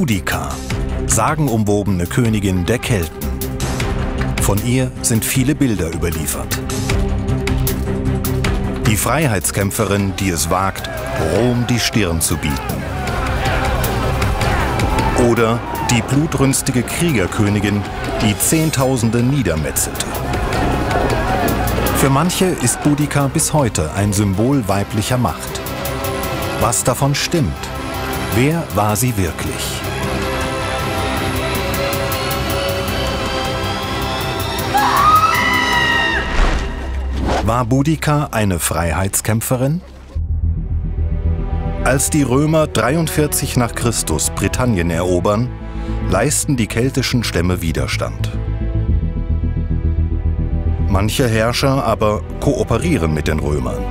Boudica, sagenumwobene Königin der Kelten. Von ihr sind viele Bilder überliefert. Die Freiheitskämpferin, die es wagt, Rom die Stirn zu bieten. Oder die blutrünstige Kriegerkönigin, die Zehntausende niedermetzelte. Für manche ist Boudica bis heute ein Symbol weiblicher Macht. Was davon stimmt? Wer war sie wirklich? War Boudica eine Freiheitskämpferin? Als die Römer 43 nach Christus Britannien erobern, leisten die keltischen Stämme Widerstand. Manche Herrscher aber kooperieren mit den Römern.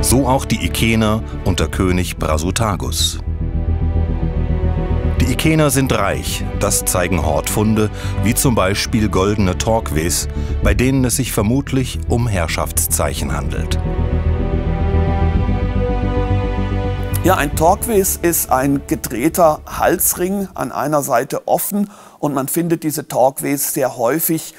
So auch die Ikener unter König Brasutagus. Die Ikener sind reich, das zeigen Hortfunde, wie zum Beispiel goldene Torques, bei denen es sich vermutlich um Herrschaftszeichen handelt. Ja, ein Torques ist ein gedrehter Halsring, an einer Seite offen und man findet diese Torques sehr häufig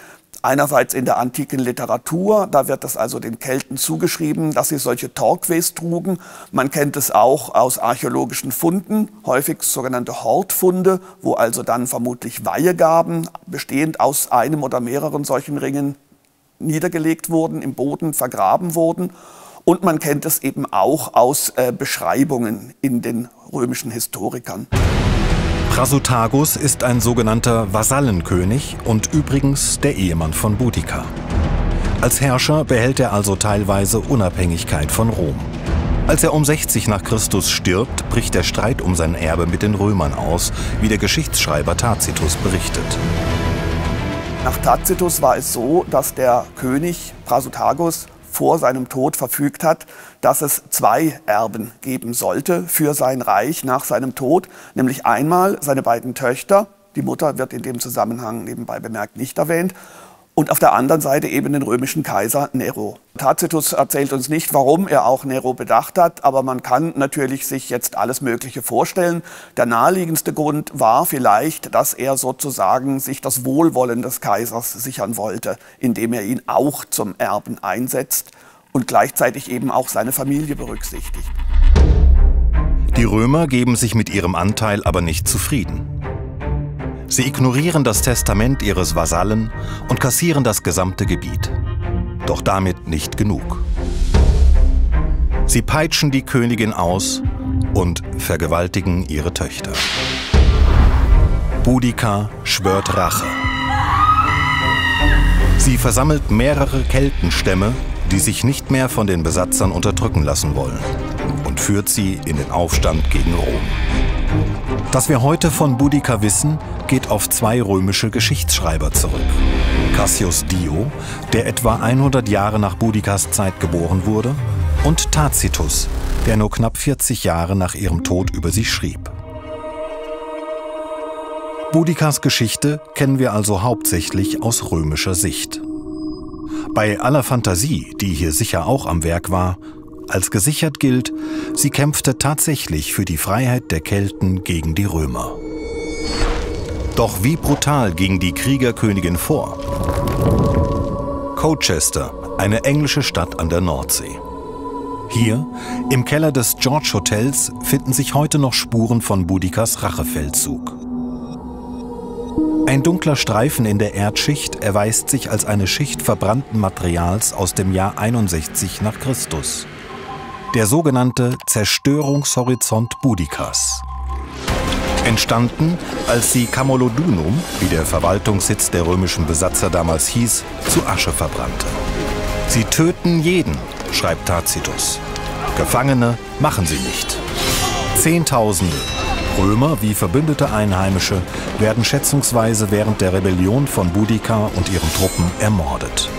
Einerseits in der antiken Literatur, da wird es also den Kelten zugeschrieben, dass sie solche Torques trugen. Man kennt es auch aus archäologischen Funden, häufig sogenannte Hortfunde, wo also dann vermutlich Weihegaben, bestehend aus einem oder mehreren solchen Ringen, niedergelegt wurden, im Boden vergraben wurden. Und man kennt es eben auch aus äh, Beschreibungen in den römischen Historikern. Prasutagus ist ein sogenannter Vasallenkönig und übrigens der Ehemann von Boudica. Als Herrscher behält er also teilweise Unabhängigkeit von Rom. Als er um 60 nach Christus stirbt, bricht der Streit um sein Erbe mit den Römern aus, wie der Geschichtsschreiber Tacitus berichtet. Nach Tacitus war es so, dass der König Prasutagus vor seinem Tod verfügt hat, dass es zwei Erben geben sollte für sein Reich nach seinem Tod, nämlich einmal seine beiden Töchter, die Mutter wird in dem Zusammenhang nebenbei bemerkt nicht erwähnt, und auf der anderen Seite eben den römischen Kaiser Nero. Tacitus erzählt uns nicht, warum er auch Nero bedacht hat, aber man kann natürlich sich jetzt alles Mögliche vorstellen. Der naheliegendste Grund war vielleicht, dass er sozusagen sich das Wohlwollen des Kaisers sichern wollte, indem er ihn auch zum Erben einsetzt und gleichzeitig eben auch seine Familie berücksichtigt. Die Römer geben sich mit ihrem Anteil aber nicht zufrieden. Sie ignorieren das Testament ihres Vasallen und kassieren das gesamte Gebiet. Doch damit nicht genug. Sie peitschen die Königin aus und vergewaltigen ihre Töchter. Boudica schwört Rache. Sie versammelt mehrere Keltenstämme, die sich nicht mehr von den Besatzern unterdrücken lassen wollen und führt sie in den Aufstand gegen Rom. Was wir heute von Boudica wissen, geht auf zwei römische Geschichtsschreiber zurück. Cassius Dio, der etwa 100 Jahre nach Boudicas Zeit geboren wurde, und Tacitus, der nur knapp 40 Jahre nach ihrem Tod über sie schrieb. Boudicas Geschichte kennen wir also hauptsächlich aus römischer Sicht. Bei aller Fantasie, die hier sicher auch am Werk war, als gesichert gilt, sie kämpfte tatsächlich für die Freiheit der Kelten gegen die Römer. Doch wie brutal ging die Kriegerkönigin vor? Colchester, eine englische Stadt an der Nordsee. Hier, im Keller des George Hotels, finden sich heute noch Spuren von Boudicas Rachefeldzug. Ein dunkler Streifen in der Erdschicht erweist sich als eine Schicht verbrannten Materials aus dem Jahr 61 nach Christus der sogenannte Zerstörungshorizont Boudicas. Entstanden, als sie Camolodunum, wie der Verwaltungssitz der römischen Besatzer damals hieß, zu Asche verbrannte. Sie töten jeden, schreibt Tacitus. Gefangene machen sie nicht. Zehntausende, Römer wie verbündete Einheimische, werden schätzungsweise während der Rebellion von Boudica und ihren Truppen ermordet.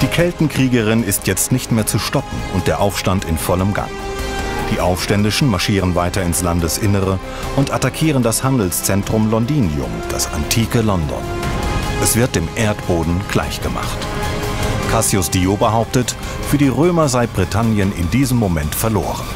Die Keltenkriegerin ist jetzt nicht mehr zu stoppen und der Aufstand in vollem Gang. Die Aufständischen marschieren weiter ins Landesinnere und attackieren das Handelszentrum Londinium, das antike London. Es wird dem Erdboden gleichgemacht. Cassius Dio behauptet, für die Römer sei Britannien in diesem Moment verloren.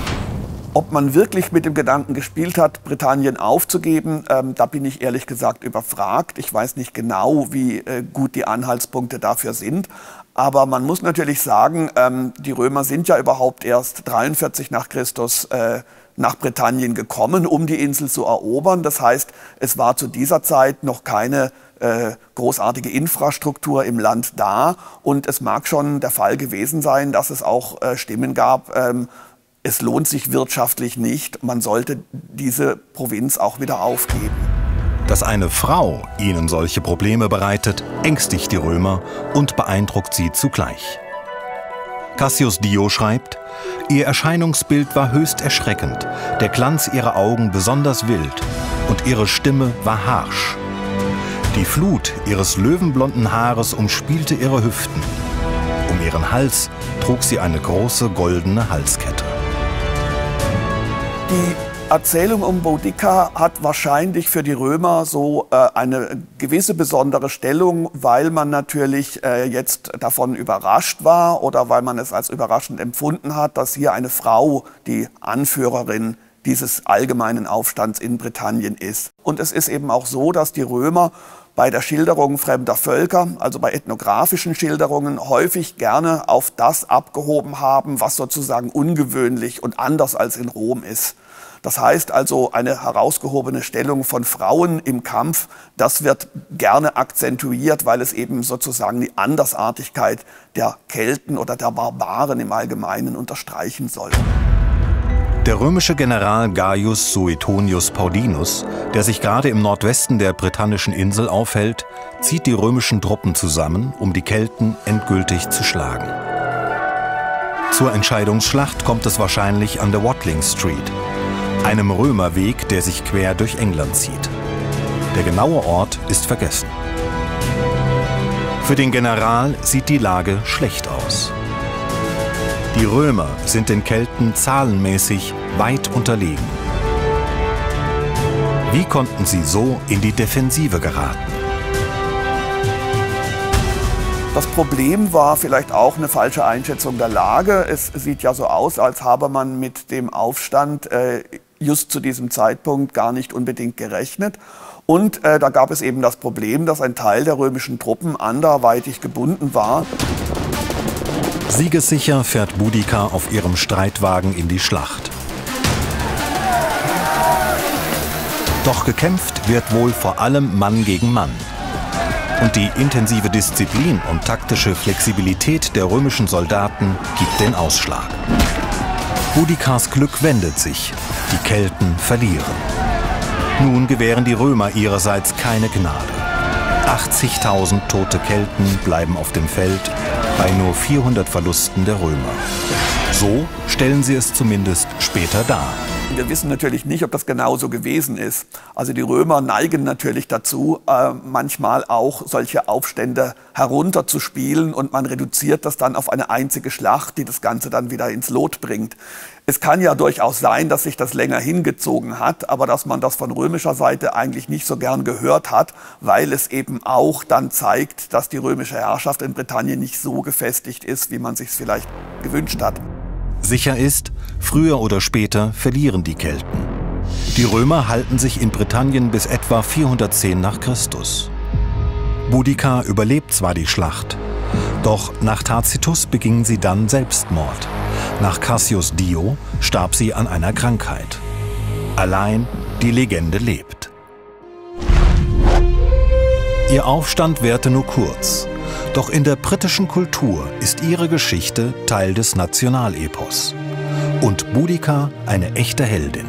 Ob man wirklich mit dem Gedanken gespielt hat, Britannien aufzugeben, ähm, da bin ich ehrlich gesagt überfragt. Ich weiß nicht genau, wie äh, gut die Anhaltspunkte dafür sind. Aber man muss natürlich sagen, ähm, die Römer sind ja überhaupt erst 43 nach Christus äh, nach Britannien gekommen, um die Insel zu erobern. Das heißt, es war zu dieser Zeit noch keine äh, großartige Infrastruktur im Land da. Und es mag schon der Fall gewesen sein, dass es auch äh, Stimmen gab, ähm, es lohnt sich wirtschaftlich nicht, man sollte diese Provinz auch wieder aufgeben. Dass eine Frau ihnen solche Probleme bereitet, ängstigt die Römer und beeindruckt sie zugleich. Cassius Dio schreibt, ihr Erscheinungsbild war höchst erschreckend, der Glanz ihrer Augen besonders wild und ihre Stimme war harsch. Die Flut ihres löwenblonden Haares umspielte ihre Hüften. Um ihren Hals trug sie eine große goldene Halskette. Die Erzählung um Boudica hat wahrscheinlich für die Römer so äh, eine gewisse besondere Stellung, weil man natürlich äh, jetzt davon überrascht war oder weil man es als überraschend empfunden hat, dass hier eine Frau die Anführerin dieses allgemeinen Aufstands in Britannien ist. Und es ist eben auch so, dass die Römer bei der Schilderung fremder Völker, also bei ethnografischen Schilderungen, häufig gerne auf das abgehoben haben, was sozusagen ungewöhnlich und anders als in Rom ist. Das heißt also, eine herausgehobene Stellung von Frauen im Kampf, das wird gerne akzentuiert, weil es eben sozusagen die Andersartigkeit der Kelten oder der Barbaren im Allgemeinen unterstreichen soll. Der römische General Gaius Suetonius Paulinus, der sich gerade im Nordwesten der britannischen Insel aufhält, zieht die römischen Truppen zusammen, um die Kelten endgültig zu schlagen. Zur Entscheidungsschlacht kommt es wahrscheinlich an der Watling Street, einem Römerweg, der sich quer durch England zieht. Der genaue Ort ist vergessen. Für den General sieht die Lage schlecht aus. Die Römer sind den Kelten zahlenmäßig weit unterlegen. Wie konnten sie so in die Defensive geraten? Das Problem war vielleicht auch eine falsche Einschätzung der Lage. Es sieht ja so aus, als habe man mit dem Aufstand äh, just zu diesem Zeitpunkt gar nicht unbedingt gerechnet. Und äh, da gab es eben das Problem, dass ein Teil der römischen Truppen anderweitig gebunden war. Siegessicher fährt Boudica auf ihrem Streitwagen in die Schlacht. Doch gekämpft wird wohl vor allem Mann gegen Mann. Und die intensive Disziplin und taktische Flexibilität der römischen Soldaten gibt den Ausschlag. Boudicas Glück wendet sich, die Kelten verlieren. Nun gewähren die Römer ihrerseits keine Gnade. 80.000 tote Kelten bleiben auf dem Feld bei nur 400 Verlusten der Römer. So stellen sie es zumindest später dar. Wir wissen natürlich nicht, ob das genauso gewesen ist. Also die Römer neigen natürlich dazu, äh, manchmal auch solche Aufstände herunterzuspielen und man reduziert das dann auf eine einzige Schlacht, die das Ganze dann wieder ins Lot bringt. Es kann ja durchaus sein, dass sich das länger hingezogen hat, aber dass man das von römischer Seite eigentlich nicht so gern gehört hat, weil es eben auch dann zeigt, dass die römische Herrschaft in Britannien nicht so gefestigt ist, wie man sich es vielleicht gewünscht hat. Sicher ist, früher oder später verlieren die Kelten. Die Römer halten sich in Britannien bis etwa 410 nach Christus. Boudica überlebt zwar die Schlacht, doch nach Tacitus begingen sie dann Selbstmord. Nach Cassius Dio starb sie an einer Krankheit. Allein die Legende lebt. Ihr Aufstand währte nur kurz. Doch in der britischen Kultur ist ihre Geschichte Teil des Nationalepos. Und Boudica eine echte Heldin.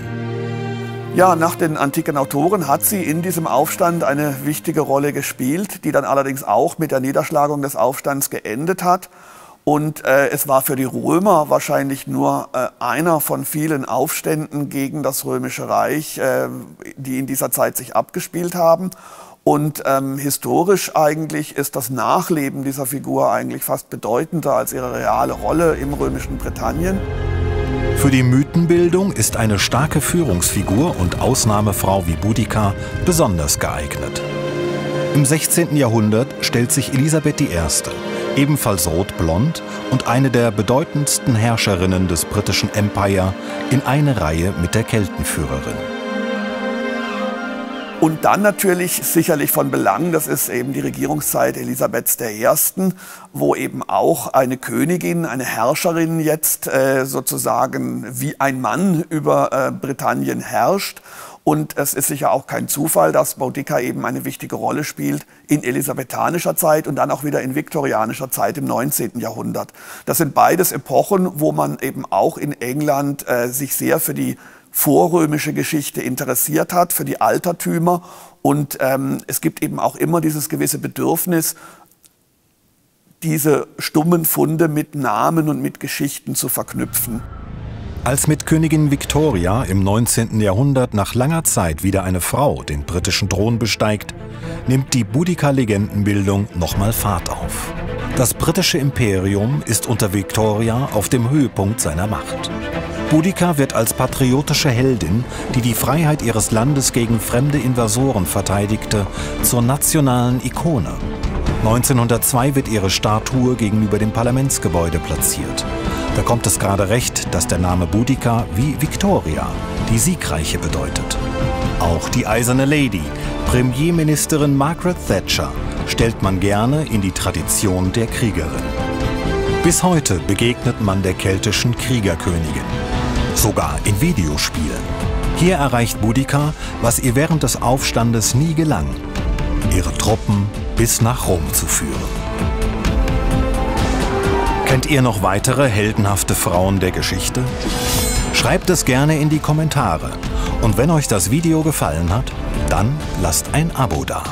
Ja, nach den antiken Autoren hat sie in diesem Aufstand eine wichtige Rolle gespielt, die dann allerdings auch mit der Niederschlagung des Aufstands geendet hat. Und äh, es war für die Römer wahrscheinlich nur äh, einer von vielen Aufständen gegen das Römische Reich, äh, die in dieser Zeit sich abgespielt haben. Und ähm, historisch eigentlich ist das Nachleben dieser Figur eigentlich fast bedeutender als ihre reale Rolle im römischen Britannien. Für die Mythenbildung ist eine starke Führungsfigur und Ausnahmefrau wie Boudica besonders geeignet. Im 16. Jahrhundert stellt sich Elisabeth I., ebenfalls rotblond und eine der bedeutendsten Herrscherinnen des britischen Empire in eine Reihe mit der Keltenführerin. Und dann natürlich sicherlich von Belang, das ist eben die Regierungszeit Elisabeths I., wo eben auch eine Königin, eine Herrscherin jetzt äh, sozusagen wie ein Mann über äh, Britannien herrscht. Und es ist sicher auch kein Zufall, dass Boudica eben eine wichtige Rolle spielt in elisabethanischer Zeit und dann auch wieder in viktorianischer Zeit im 19. Jahrhundert. Das sind beides Epochen, wo man eben auch in England äh, sich sehr für die vorrömische Geschichte interessiert hat, für die Altertümer. Und ähm, es gibt eben auch immer dieses gewisse Bedürfnis, diese stummen Funde mit Namen und mit Geschichten zu verknüpfen. Als mit Königin Victoria im 19. Jahrhundert nach langer Zeit wieder eine Frau den britischen Thron besteigt, nimmt die Boudica-Legendenbildung nochmal Fahrt auf. Das britische Imperium ist unter Victoria auf dem Höhepunkt seiner Macht. Boudica wird als patriotische Heldin, die die Freiheit ihres Landes gegen fremde Invasoren verteidigte, zur nationalen Ikone. 1902 wird ihre Statue gegenüber dem Parlamentsgebäude platziert. Da kommt es gerade recht, dass der Name Boudica wie Victoria, die Siegreiche bedeutet. Auch die Eiserne Lady, Premierministerin Margaret Thatcher, stellt man gerne in die Tradition der Kriegerin. Bis heute begegnet man der keltischen Kriegerkönigin sogar in Videospielen. Hier erreicht Boudica, was ihr während des Aufstandes nie gelang, ihre Truppen bis nach Rom zu führen. Kennt ihr noch weitere heldenhafte Frauen der Geschichte? Schreibt es gerne in die Kommentare. Und wenn euch das Video gefallen hat, dann lasst ein Abo da.